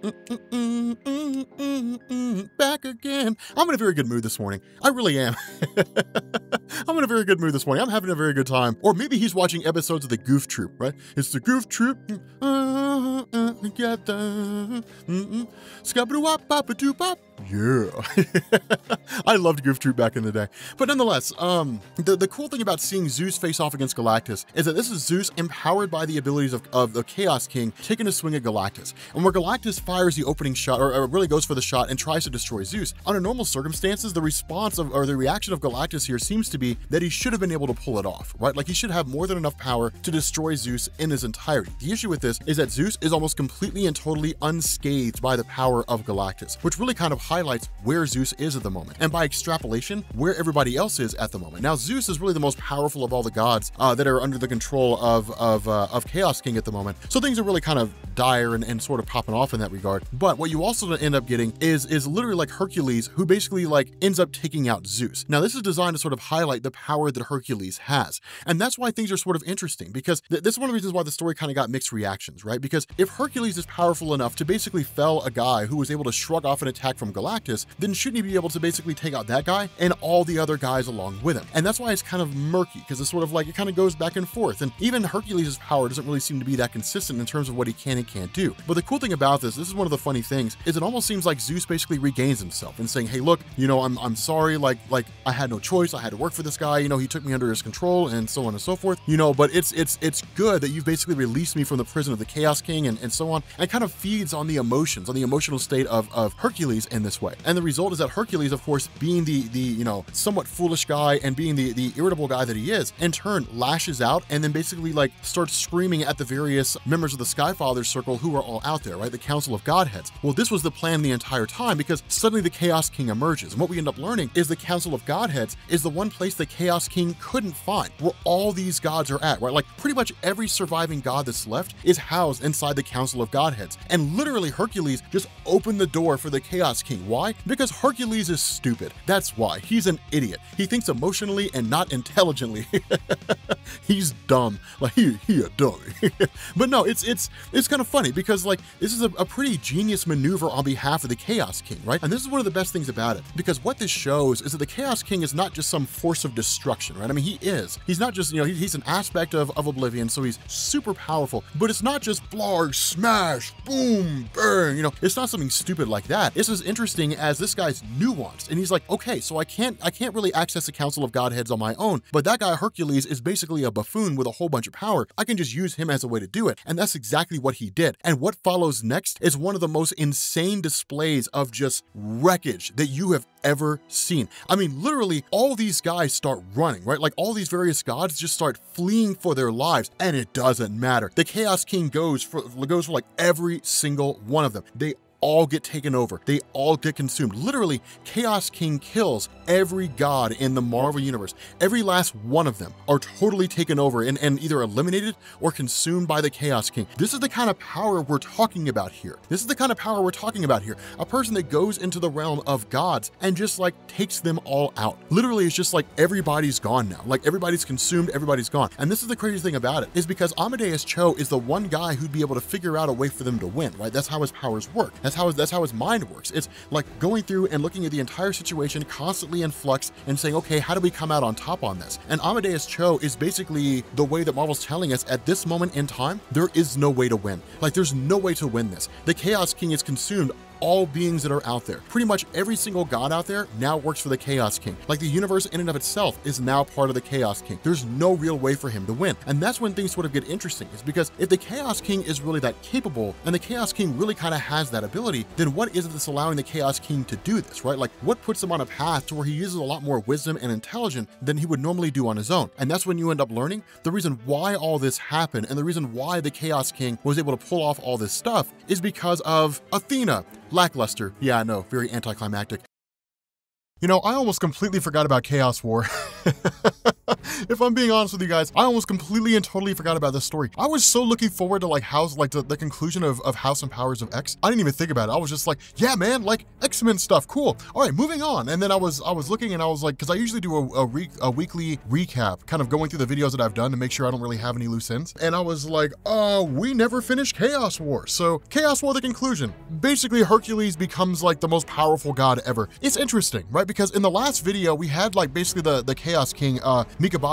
-mm -mm Back again. I'm in a very good mood this morning. I really am. <laughs> I'm in a very good mood this morning. I'm having a very good time. Or maybe he's watching episodes of the Goof Troop, right? It's the Goof Troop. Uh, together. Scabadoo-wop-bop-a-doo-bop. Yeah. <laughs> I loved Goof Troop back in the day. But nonetheless, um, the, the cool thing about seeing Zeus face off against Galactus is that this is Zeus empowered by the abilities of, of the Chaos King taking a swing at Galactus. And where Galactus fires the opening shot, or, or really goes for the shot and tries to destroy Zeus, under normal circumstances, the response of, or the reaction of Galactus here seems to be that he should have been able to pull it off, right? Like he should have more than enough power to destroy Zeus in his entirety. The issue with this is that Zeus is almost completely and totally unscathed by the power of Galactus, which really kind of highlights where Zeus is at the moment, and by extrapolation, where everybody else is at the moment. Now, Zeus is really the most powerful of all the gods uh, that are under the control of of, uh, of Chaos King at the moment. So things are really kind of dire and, and sort of popping off in that regard. But what you also end up getting is is literally like Hercules, who basically like ends up taking out Zeus. Now, this is designed to sort of highlight the power that Hercules has, and that's why things are sort of interesting because th this is one of the reasons why the story kind of got mixed reactions, right? Because if Hercules is powerful enough to basically fell a guy who was able to shrug off an attack from Galactus, then shouldn't he be able to basically take out that guy and all the other guys along with him? And that's why it's kind of murky because it's sort of like it kind of goes back and forth. And even Hercules' power doesn't really seem to be that consistent in terms of what he can and can't do. But the cool thing about this, this is one of the funny things, is it almost seems like Zeus basically regains himself and saying, hey, look, you know, I'm, I'm sorry, like, like I had no choice. I had to work for this guy. You know, he took me under his control and so on and so forth. You know, but it's it's it's good that you've basically released me from the prison of the Chaos King and, and so on. And kind of feeds on the emotions, on the emotional state of, of Hercules in this way. And the result is that Hercules, of course, being the the you know somewhat foolish guy and being the the irritable guy that he is, in turn lashes out and then basically like starts screaming at the various members of the Skyfathers circle who are all out there, right? The Council of Godheads. Well, this was the plan the entire time because suddenly the Chaos King emerges. And what we end up learning is the Council of Godheads is the one place the Chaos King couldn't find, where all these gods are at, right? Like pretty much every surviving god that's left is housed inside the Council of Godheads. And literally Hercules just opened the door for the Chaos King. Why? Because Hercules is stupid. That's why. He's an idiot. He thinks emotionally and not intelligently. <laughs> He's dumb. Like he he a dummy. <laughs> but no, it's it's it's kind of funny because like this is a, a pretty genius maneuver on behalf of the Chaos King, right? And this is one of the best things about it because what this shows is that the Chaos King is not just some force of destruction, right? I mean, he is. He's not just, you know, he, he's an aspect of, of Oblivion, so he's super powerful, but it's not just smash, boom, bang. You know, it's not something stupid like that. It's as interesting as this guy's nuanced. And he's like, okay, so I can't, I can't really access the Council of Godheads on my own, but that guy Hercules is basically a buffoon with a whole bunch of power. I can just use him as a way to do it. And that's exactly what he did. And what follows next is one of the most insane displays of just wreckage that you have ever seen. I mean, literally all these guys start running, right? Like all these various gods just start fleeing for their lives and it doesn't matter. The Chaos King goes for, goes for like every single one of them. They all get taken over. They all get consumed. Literally, Chaos King kills every god in the Marvel Universe. Every last one of them are totally taken over and, and either eliminated or consumed by the Chaos King. This is the kind of power we're talking about here. This is the kind of power we're talking about here. A person that goes into the realm of gods and just like takes them all out. Literally, it's just like everybody's gone now. Like everybody's consumed, everybody's gone. And this is the crazy thing about it, is because Amadeus Cho is the one guy who'd be able to figure out a way for them to win, right? That's how his powers work. That's how that's how his mind works. It's like going through and looking at the entire situation constantly in flux and saying, okay, how do we come out on top on this? And Amadeus Cho is basically the way that Marvel's telling us at this moment in time, there is no way to win. Like there's no way to win this. The Chaos King is consumed all beings that are out there. Pretty much every single god out there now works for the Chaos King. Like the universe in and of itself is now part of the Chaos King. There's no real way for him to win. And that's when things sort of get interesting is because if the Chaos King is really that capable and the Chaos King really kind of has that ability, then what is it that's allowing the Chaos King to do this, right? Like what puts him on a path to where he uses a lot more wisdom and intelligence than he would normally do on his own. And that's when you end up learning the reason why all this happened and the reason why the Chaos King was able to pull off all this stuff is because of Athena, lackluster. Yeah, I know, very anticlimactic. You know, I almost completely forgot about Chaos War. <laughs> if I'm being honest with you guys, I almost completely and totally forgot about this story. I was so looking forward to like House, like the, the conclusion of, of House and Powers of X. I didn't even think about it. I was just like, yeah, man, like X-Men stuff, cool. All right, moving on. And then I was I was looking and I was like, because I usually do a, a, re a weekly recap, kind of going through the videos that I've done to make sure I don't really have any loose ends. And I was like, uh, we never finished Chaos War. So Chaos War, the conclusion. Basically, Hercules becomes like the most powerful god ever. It's interesting, right? Because in the last video, we had like basically the, the Chaos King, uh,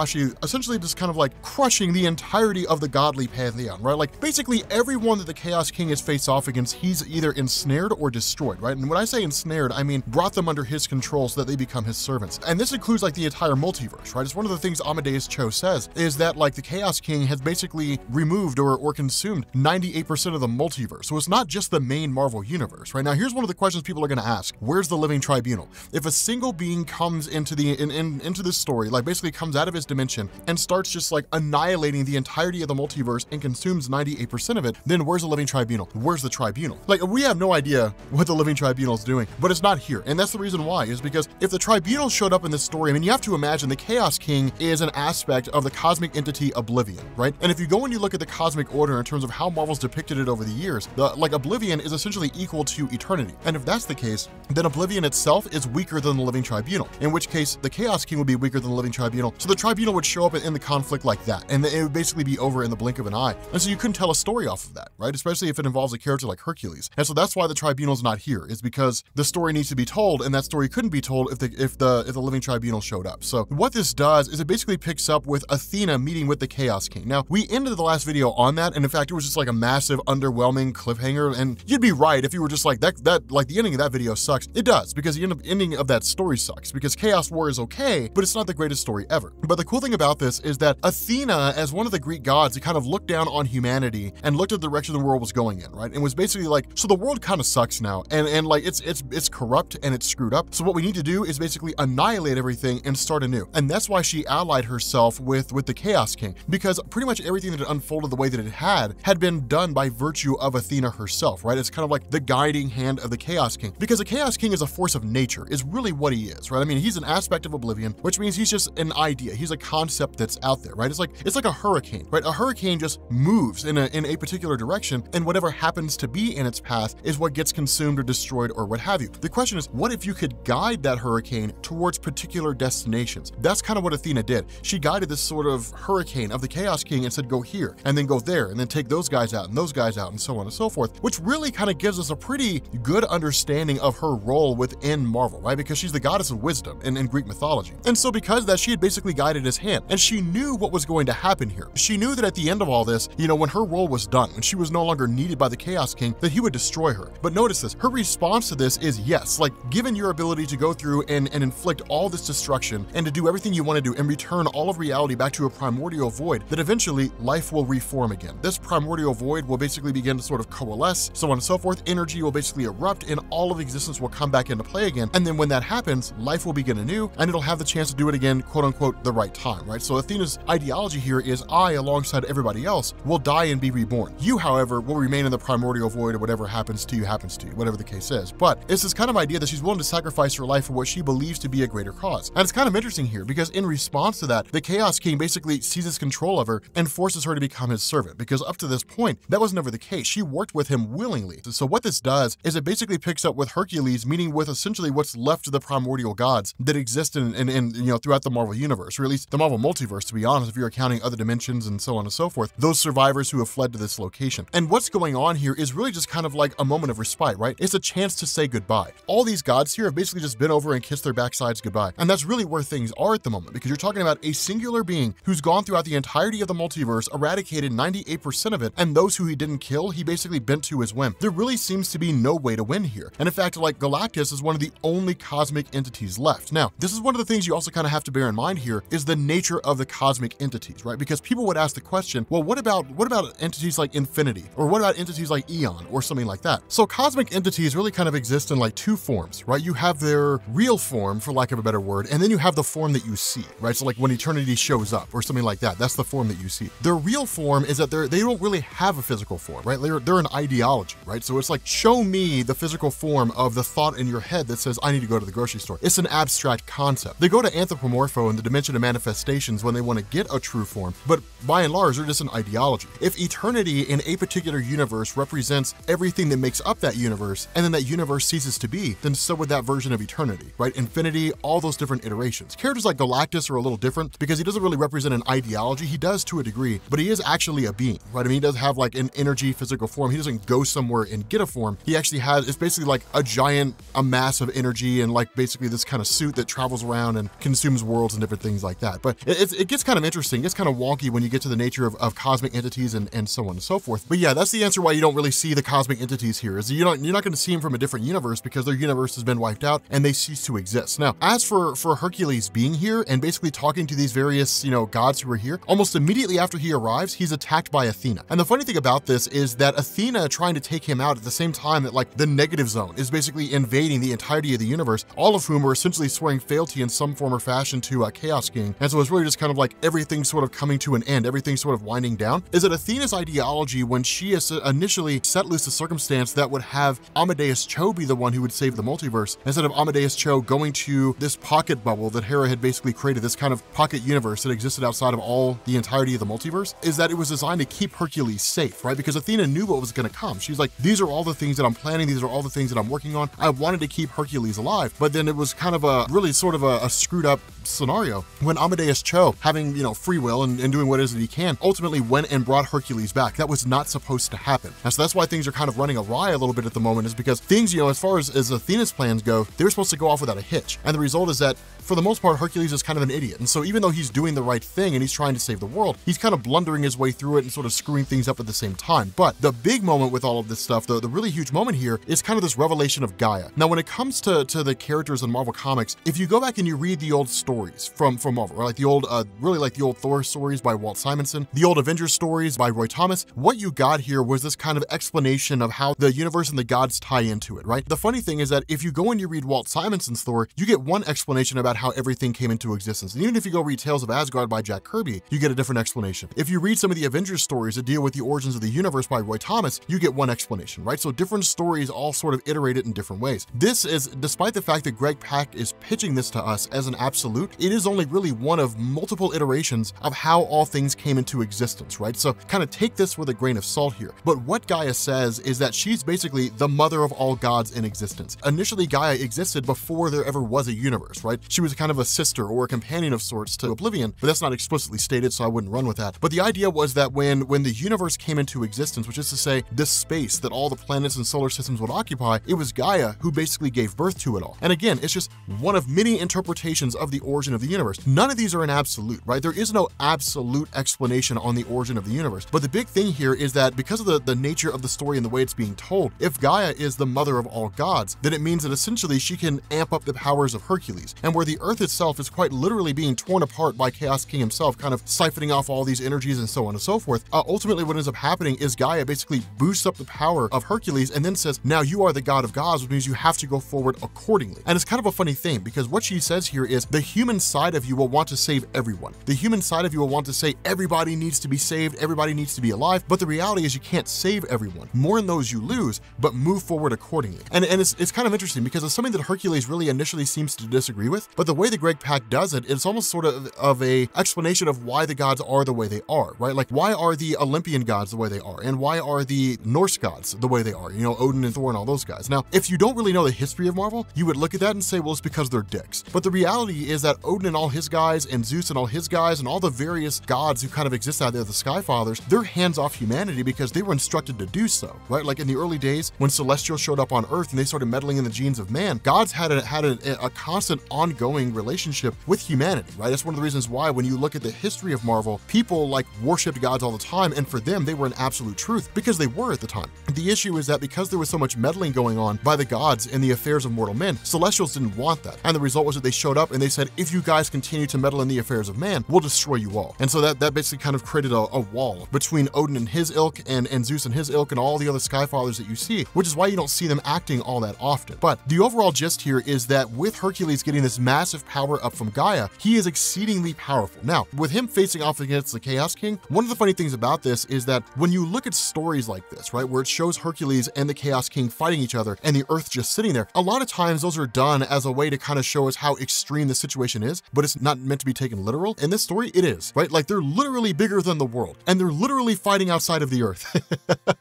Essentially just kind of like crushing the entirety of the godly pantheon, right? Like basically everyone that the Chaos King has faced off against, he's either ensnared or destroyed, right? And when I say ensnared, I mean brought them under his control so that they become his servants. And this includes like the entire multiverse, right? It's one of the things Amadeus Cho says is that like the Chaos King has basically removed or, or consumed 98% of the multiverse. So it's not just the main Marvel universe, right? Now here's one of the questions people are gonna ask. Where's the living tribunal? If a single being comes into the in, in, into this story, like basically comes out of his dimension and starts just like annihilating the entirety of the multiverse and consumes 98% of it, then where's the living tribunal? Where's the tribunal? Like we have no idea what the living tribunal is doing, but it's not here. And that's the reason why is because if the tribunal showed up in this story, I mean, you have to imagine the Chaos King is an aspect of the cosmic entity Oblivion, right? And if you go and you look at the cosmic order in terms of how Marvel's depicted it over the years, the like Oblivion is essentially equal to eternity. And if that's the case, then Oblivion itself is weaker than the living tribunal, in which case the Chaos King would be weaker than the living tribunal. So the tribunal would show up in the conflict like that, and it would basically be over in the blink of an eye. And so you couldn't tell a story off of that, right? Especially if it involves a character like Hercules. And so that's why the tribunal's not here, is because the story needs to be told, and that story couldn't be told if the if the if the living tribunal showed up. So what this does is it basically picks up with Athena meeting with the Chaos King. Now we ended the last video on that, and in fact it was just like a massive underwhelming cliffhanger. And you'd be right if you were just like that that like the ending of that video sucks. It does because the end ending of that story sucks because Chaos War is okay, but it's not the greatest story ever. But the cool thing about this is that Athena, as one of the Greek gods, he kind of looked down on humanity and looked at the direction the world was going in, right? And was basically like, so the world kind of sucks now, and and like it's it's it's corrupt and it's screwed up. So what we need to do is basically annihilate everything and start anew. And that's why she allied herself with with the Chaos King because pretty much everything that had unfolded the way that it had had been done by virtue of Athena herself, right? It's kind of like the guiding hand of the Chaos King because the Chaos King is a force of nature, is really what he is, right? I mean, he's an aspect of Oblivion, which means he's just an idea. He's a concept that's out there, right? It's like it's like a hurricane, right? A hurricane just moves in a in a particular direction, and whatever happens to be in its path is what gets consumed or destroyed or what have you. The question is, what if you could guide that hurricane towards particular destinations? That's kind of what Athena did. She guided this sort of hurricane of the Chaos King and said, go here, and then go there, and then take those guys out and those guys out, and so on and so forth, which really kind of gives us a pretty good understanding of her role within Marvel, right? Because she's the goddess of wisdom in, in Greek mythology. And so because that, she had basically guided in his hand. And she knew what was going to happen here. She knew that at the end of all this, you know, when her role was done, when she was no longer needed by the Chaos King, that he would destroy her. But notice this, her response to this is yes, like given your ability to go through and, and inflict all this destruction and to do everything you want to do and return all of reality back to a primordial void, that eventually life will reform again. This primordial void will basically begin to sort of coalesce, so on and so forth. Energy will basically erupt and all of existence will come back into play again. And then when that happens, life will begin anew and it'll have the chance to do it again, quote unquote, the right time, right? So Athena's ideology here is I, alongside everybody else, will die and be reborn. You, however, will remain in the primordial void or whatever happens to you happens to you, whatever the case is. But it's this kind of idea that she's willing to sacrifice her life for what she believes to be a greater cause. And it's kind of interesting here because in response to that, the Chaos King basically seizes control of her and forces her to become his servant because up to this point, that was never the case. She worked with him willingly. So what this does is it basically picks up with Hercules, meaning with essentially what's left of the primordial gods that exist in, in, in you know throughout the Marvel universe, least the Marvel multiverse, to be honest, if you're accounting other dimensions and so on and so forth, those survivors who have fled to this location. And what's going on here is really just kind of like a moment of respite, right? It's a chance to say goodbye. All these gods here have basically just been over and kissed their backsides goodbye. And that's really where things are at the moment because you're talking about a singular being who's gone throughout the entirety of the multiverse, eradicated 98% of it, and those who he didn't kill, he basically bent to his whim. There really seems to be no way to win here. And in fact, like Galactus is one of the only cosmic entities left. Now, this is one of the things you also kind of have to bear in mind here is the nature of the cosmic entities, right? Because people would ask the question, well, what about what about entities like Infinity? Or what about entities like Eon or something like that? So cosmic entities really kind of exist in like two forms, right? You have their real form, for lack of a better word, and then you have the form that you see, right? So like when eternity shows up or something like that, that's the form that you see. Their real form is that they're they don't really have a physical form, right? They're they're an ideology, right? So it's like show me the physical form of the thought in your head that says I need to go to the grocery store. It's an abstract concept. They go to anthropomorpho in the dimension of manifestations when they want to get a true form, but by and large, they're just an ideology. If eternity in a particular universe represents everything that makes up that universe, and then that universe ceases to be, then so would that version of eternity, right? Infinity, all those different iterations. Characters like Galactus are a little different because he doesn't really represent an ideology. He does to a degree, but he is actually a being, right? I mean, he does have like an energy physical form. He doesn't go somewhere and get a form. He actually has, it's basically like a giant, a mass of energy and like basically this kind of suit that travels around and consumes worlds and different things like that. But it, it gets kind of interesting. It gets kind of wonky when you get to the nature of, of cosmic entities and, and so on and so forth. But yeah, that's the answer why you don't really see the cosmic entities here is you don't, you're not going to see them from a different universe because their universe has been wiped out and they cease to exist. Now, as for, for Hercules being here and basically talking to these various, you know, gods who are here, almost immediately after he arrives, he's attacked by Athena. And the funny thing about this is that Athena trying to take him out at the same time that like the negative zone is basically invading the entirety of the universe, all of whom are essentially swearing fealty in some form or fashion to uh, Chaos King. And so it's really just kind of like everything sort of coming to an end, everything sort of winding down. Is that Athena's ideology when she is uh, initially set loose a circumstance that would have Amadeus Cho be the one who would save the multiverse, instead of Amadeus Cho going to this pocket bubble that Hera had basically created, this kind of pocket universe that existed outside of all the entirety of the multiverse, is that it was designed to keep Hercules safe, right? Because Athena knew what was going to come. She's like, these are all the things that I'm planning, these are all the things that I'm working on. I wanted to keep Hercules alive, but then it was kind of a really sort of a, a screwed up scenario when Amadeus Cho, having, you know, free will and, and doing what it is that he can, ultimately went and brought Hercules back. That was not supposed to happen. And so that's why things are kind of running awry a little bit at the moment is because things, you know, as far as, as Athena's plans go, they were supposed to go off without a hitch. And the result is that for the most part, Hercules is kind of an idiot. And so even though he's doing the right thing and he's trying to save the world, he's kind of blundering his way through it and sort of screwing things up at the same time. But the big moment with all of this stuff, the, the really huge moment here is kind of this revelation of Gaia. Now, when it comes to, to the characters in Marvel Comics, if you go back and you read the old stories from, from Marvel, right? like the old, uh, really like the old Thor stories by Walt Simonson, the old Avengers stories by Roy Thomas, what you got here was this kind of explanation of how the universe and the gods tie into it, right? The funny thing is that if you go and you read Walt Simonson's Thor, you get one explanation about how everything came into existence. And even if you go read Tales of Asgard by Jack Kirby, you get a different explanation. If you read some of the Avengers stories that deal with the origins of the universe by Roy Thomas, you get one explanation, right? So different stories all sort of iterated in different ways. This is, despite the fact that Greg Pak is pitching this to us as an absolute, it is only really one of multiple iterations of how all things came into existence, right? So kind of take this with a grain of salt here. But what Gaia says is that she's basically the mother of all gods in existence. Initially, Gaia existed before there ever was a universe, right? She was kind of a sister or a companion of sorts to Oblivion, but that's not explicitly stated, so I wouldn't run with that. But the idea was that when, when the universe came into existence, which is to say, this space that all the planets and solar systems would occupy, it was Gaia who basically gave birth to it all. And again, it's just one of many interpretations of the origin of the universe. None none of these are an absolute, right? There is no absolute explanation on the origin of the universe. But the big thing here is that because of the, the nature of the story and the way it's being told, if Gaia is the mother of all gods, then it means that essentially she can amp up the powers of Hercules. And where the earth itself is quite literally being torn apart by Chaos King himself, kind of siphoning off all these energies and so on and so forth, uh, ultimately what ends up happening is Gaia basically boosts up the power of Hercules and then says, now you are the god of gods, which means you have to go forward accordingly. And it's kind of a funny thing because what she says here is the human side of you will want to save everyone. The human side of you will want to say everybody needs to be saved, everybody needs to be alive, but the reality is you can't save everyone. Mourn those you lose, but move forward accordingly. And, and it's, it's kind of interesting because it's something that Hercules really initially seems to disagree with, but the way the Greg Pak does it, it's almost sort of of a explanation of why the gods are the way they are, right? Like why are the Olympian gods the way they are? And why are the Norse gods the way they are? You know, Odin and Thor and all those guys. Now, if you don't really know the history of Marvel, you would look at that and say, well, it's because they're dicks. But the reality is that Odin and all his guys and Zeus and all his guys and all the various gods who kind of exist out there, the Sky Fathers, they're hands off humanity because they were instructed to do so, right? Like in the early days when Celestials showed up on Earth and they started meddling in the genes of man, gods had a, had a, a constant ongoing relationship with humanity, right? That's one of the reasons why when you look at the history of Marvel, people like worshiped gods all the time. And for them, they were an absolute truth because they were at the time. The issue is that because there was so much meddling going on by the gods in the affairs of mortal men, Celestials didn't want that. And the result was that they showed up and they said, if you guys continue to meddle in the affairs of man, we'll destroy you all. And so that, that basically kind of created a, a wall between Odin and his ilk and, and Zeus and his ilk and all the other Sky Fathers that you see, which is why you don't see them acting all that often. But the overall gist here is that with Hercules getting this massive power up from Gaia, he is exceedingly powerful. Now, with him facing off against the Chaos King, one of the funny things about this is that when you look at stories like this, right, where it shows Hercules and the Chaos King fighting each other and the Earth just sitting there, a lot of times those are done as a way to kind of show us how extreme the situation is, but it's not meant to be taken literal. In this story, it is, right? Like they're literally bigger than the world and they're literally fighting outside of the Earth.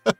<laughs>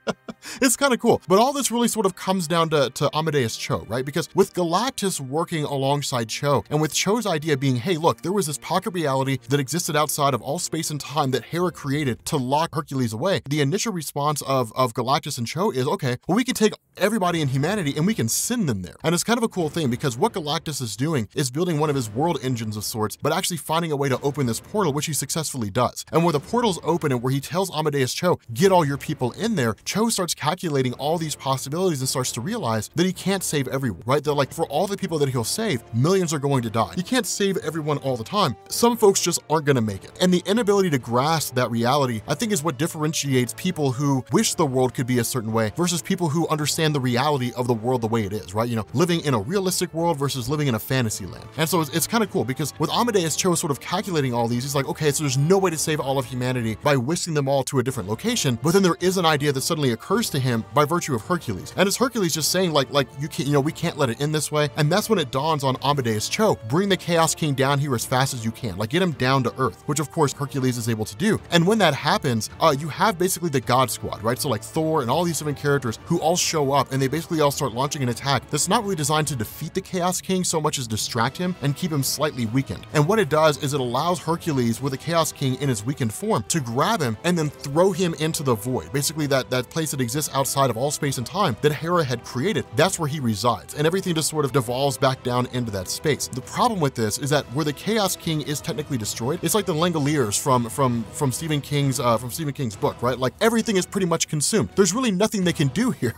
it's kind of cool. But all this really sort of comes down to, to Amadeus Cho, right? Because with Galactus working alongside Cho, and with Cho's idea being, hey, look, there was this pocket reality that existed outside of all space and time that Hera created to lock Hercules away, the initial response of, of Galactus and Cho is, okay, well, we can take everybody in humanity and we can send them there. And it's kind of a cool thing because what Galactus is doing is building one of his world engines of sorts, but actually finding a way to open this portal, which he successfully does. And where the portal's open and where he tells Amadeus Cho, get all your people in there, Cho starts calculating all these possibilities and starts to realize that he can't save everyone, right? That like for all the people that he'll save, millions are going to die. He can't save everyone all the time. Some folks just aren't going to make it. And the inability to grasp that reality, I think is what differentiates people who wish the world could be a certain way versus people who understand the reality of the world the way it is, right? You know, living in a realistic world versus living in a fantasy land. And so it's, it's kind of cool because with Amadeus Cho sort of calculating all these, he's like, okay, so there's no way to save all of humanity by whisking them all to a different location. But then there is an idea that suddenly occurs to him by virtue of Hercules. And it's Hercules just saying like, like you can't, you know, we can't let it end this way. And that's when it dawns on Amadeus Cho, bring the Chaos King down here as fast as you can, like get him down to earth, which of course Hercules is able to do. And when that happens, uh, you have basically the God Squad, right? So like Thor and all these different characters who all show up and they basically all start launching an attack that's not really designed to defeat the Chaos King so much as distract him and keep him slightly weakened. And what it does is it allows Hercules with the Chaos King in his weakened form to grab him and then throw him into the void, basically that, that place that exists outside of all space and time that Hera had created. That's where he resides and everything just sort of devolves back down into that space. The problem with this is that where the Chaos King is technically destroyed, it's like the Langoliers from from from Stephen King's uh, from Stephen King's book, right? Like everything is pretty much consumed. There's really nothing they can do here.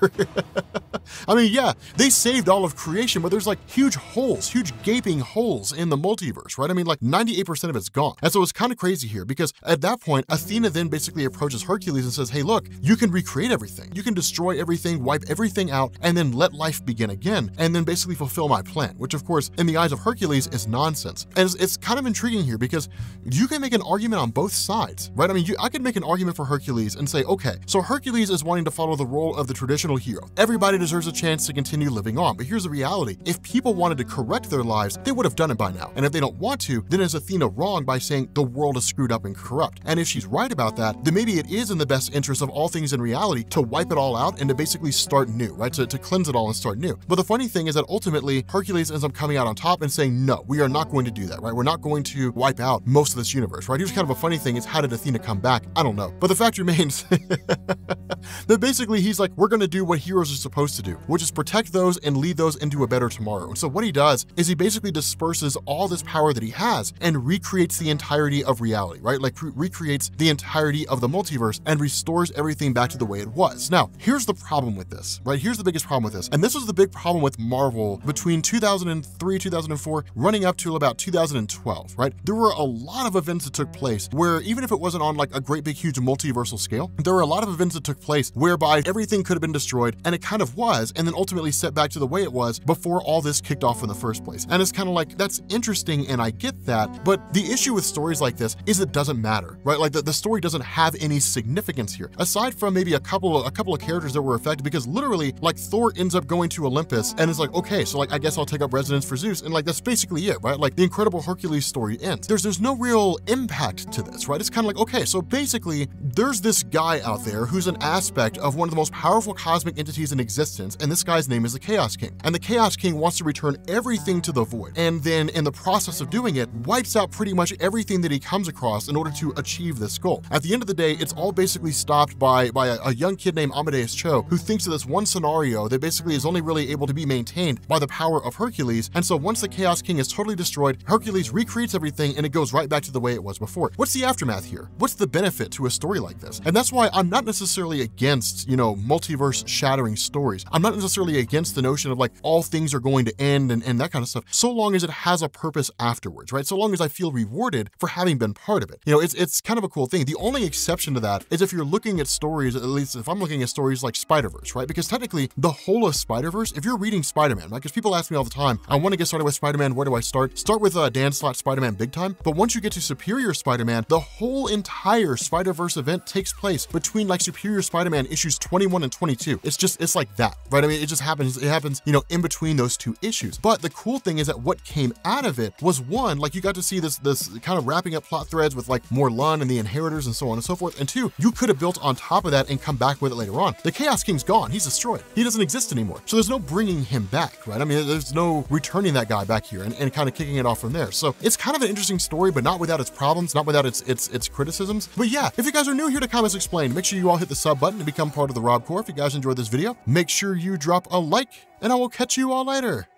<laughs> I mean, yeah, they saved all of creation, but there's like huge holes, huge gaping holes in the multiverse, right? I mean, like 98% of it's gone. And so it's kind of crazy here because at that point, Athena then basically approaches Hercules and says, hey, look, you can recreate everything. You can destroy everything, wipe everything out, and then let life begin again, and then basically fulfill my plan, which of course, in the eyes of Hercules, is nonsense. And it's, it's kind of intriguing here because you can make an argument on both sides, right? I mean, you, I could make an argument for Hercules and say, okay, so Hercules is wanting to follow the role of the traditional hero. Everybody deserves a chance to continue living on. But here's the reality. If people wanted to correct their lives, they would have done it by now. And if they don't want to, then is Athena wrong by saying the world is screwed up and corrupt? And if she's right about that, then maybe it is in the best interest of all things in reality to wipe it all out and to basically start new, right? To, to cleanse it all and start new. But the funny thing is that ultimately Hercules ends up coming out on top and saying, no, we are not going to do that, right? We're not going to wipe out most of this universe, right? Here's kind of a funny thing is how did Athena come back? I don't know. But the fact remains <laughs> that basically he's like, we're going to do what heroes are supposed to do, which is protect those and lead those into a better tomorrow. And so what he does is he basically disperses all this power that he has and recreates the entirety of reality, right? Like recreates the entirety of the multiverse and restores everything back to the way it was. Now, here's the problem with this, right? Here's the biggest problem with this. And this was the big problem with Marvel between 2003, 2004, running up to about 2012, right? There were a lot of events that took place where even if it wasn't on like a great big huge multiversal scale, there were a lot of events that took place whereby everything could have been destroyed and it kind of was, and then ultimately set back to the way it was before all this kicked off in the first place. And it's kind of like, that's interesting and I get that, but the issue with stories like this is it doesn't matter, right? Like the, the story doesn't have any significance here, aside from maybe a couple of, a couple of characters that were affected because literally like Thor ends up going to Olympus and it's like, okay, so like I guess I'll take up residence for Zeus. And like that's basically it, right? Like the incredible Hercules story ends. There's there's no real impact to this, right? It's kind of like, okay, so basically there's this guy out there who's an aspect of one of the most powerful cosmic entities in existence, and this guy's name is the Chaos King. And the Chaos King wants to return everything to the void. And then in the process of doing it, wipes out pretty much everything that he comes across in order to achieve this goal. At the end of the day, it's all basically stopped by, by a, a young kid named Amadeus Cho, who thinks of this one scenario that basically is only really able to be maintained by the power of Hercules. And so once the Chaos King is totally destroyed, Hercules recreates everything and it goes right back to the way it was before. What's the aftermath here? What's the benefit to a story like this? And that's why I'm not necessarily against, you know, multiverse shattering stories. I'm not necessarily against the notion of like all things are going to end and, and that kind of stuff, so long as it has a purpose afterwards, right? So long as I feel rewarded for having been part of it. You know, it's, it's kind of a cool thing. The only exception to that is if you're looking at stories, at least if I'm looking at stories like Spider-Verse, right? Because technically the whole of Spider-Verse, if you're reading Spider-Man, right? Because people ask me all the time, I want to get started with Spider-Man, where do I start? Start with uh, Dan Slott Spider-Man Big Time. But once you get to Superior Spider-Man, the whole entire Spider-Verse event takes place between like Superior Spider-Man issues 21 and 22. It's just, it's like that, right? I mean, it just happens, it happens, you know, in between those two issues. But the cool thing is that what came out of it was one, like you got to see this, this kind of wrapping up plot threads with like Morlun and the Inheritors and so on and so forth. And two, you could have built on top of that and come back with it later on. The Chaos King's gone, he's destroyed. He doesn't exist anymore. So there's no bringing him back, right? I mean, there's no returning that guy back here and, and kind of kicking it off from there. So it's kind of an interesting story, but not without its problems, not without its, its, its criticisms. But yeah, if you guys are new here to Comics Explained, make sure you all hit the sub button to become part of the Rob Corps. If you guys enjoyed this video, make sure you drop a like and I will catch you all later.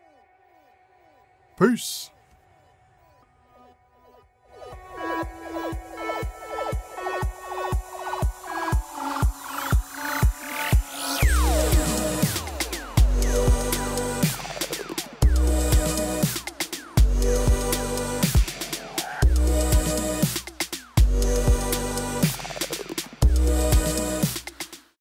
Peace.